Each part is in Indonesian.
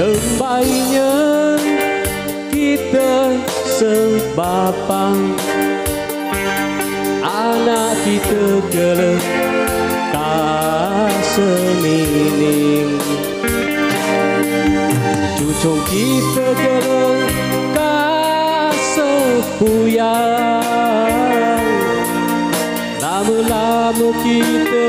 terbaiknya kita sebabang anak kita gelap kasemining cucu kita gelap kasepuyang lama-lama kita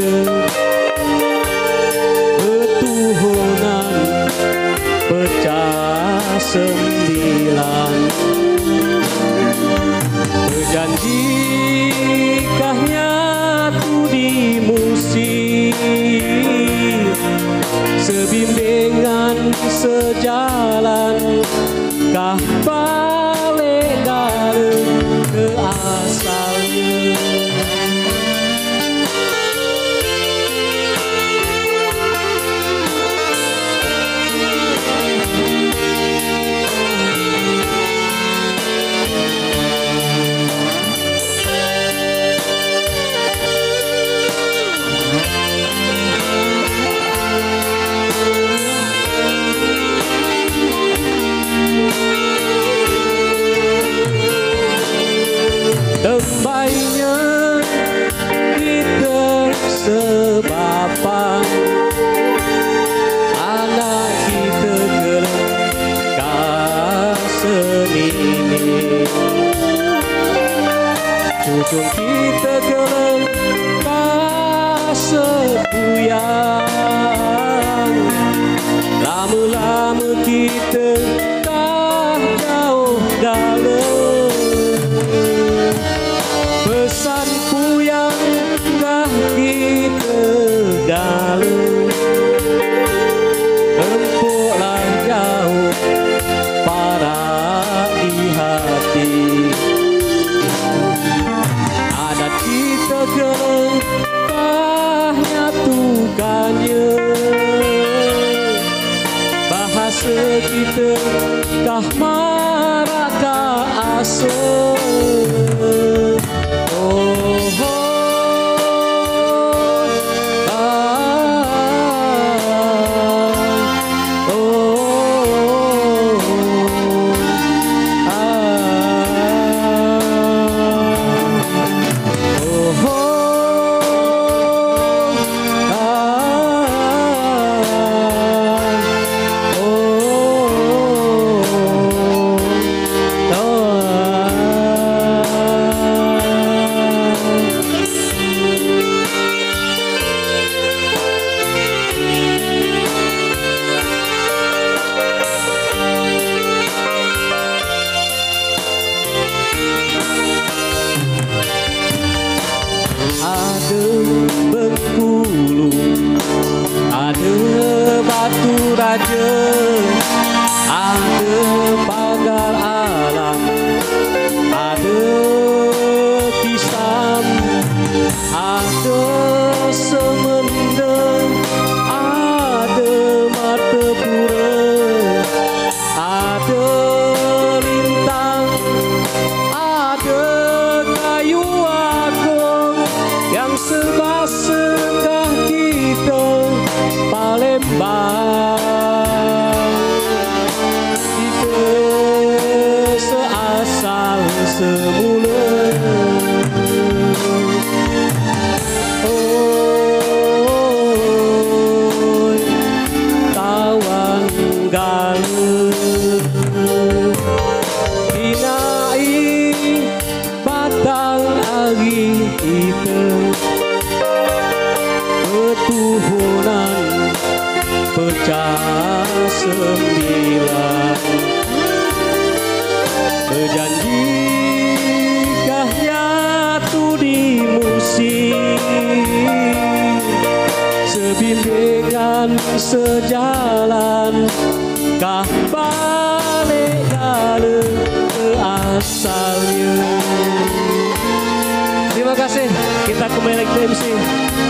day. Ujung kita kelempas sepuyang Lama-lama batang agi kita. Ketuhunan pecah sembilan. Berjanji kahnya tu di musim. Sebimbingan sejalan Kah Terima kasih. Kita kembali lagi ke MC